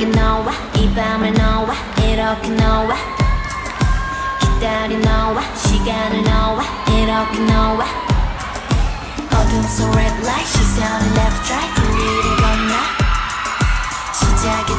생각이 너와 이 밤을 너와 이렇게 너와 기다린 너와 시간을 너와 이렇게 너와 어둠 속 red light 시선을 left right 우리를 건너 시작의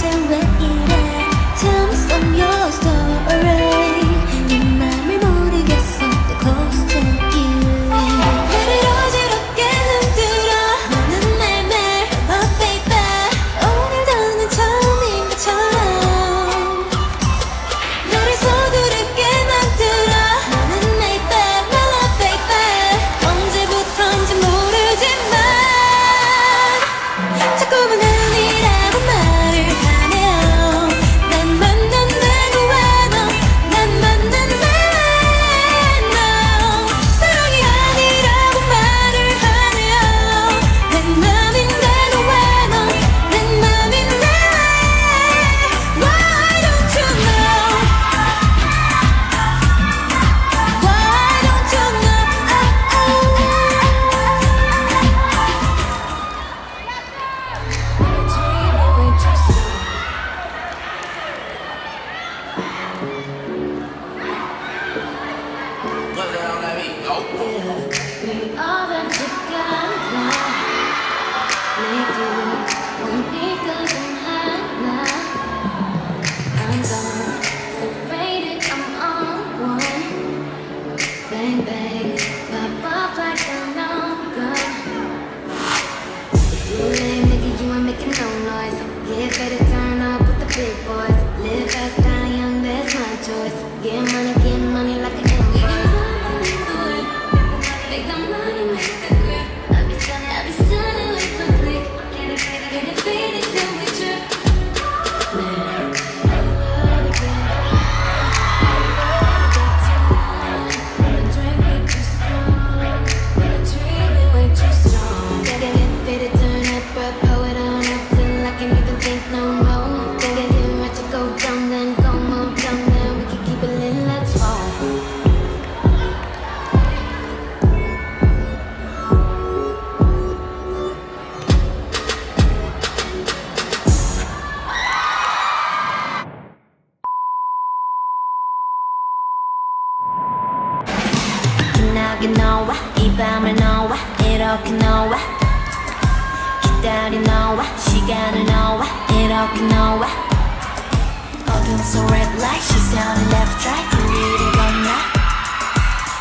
to 너무 여기 너와 이 밤을 너와 이렇게 너와 기다린 너와 시간을 너와 이렇게 너와 어둠 속 red light 시선을 left right 우리를 건너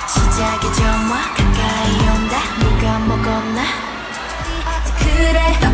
시작의 점화 가까이 온다. 누가 먹었나? 그래.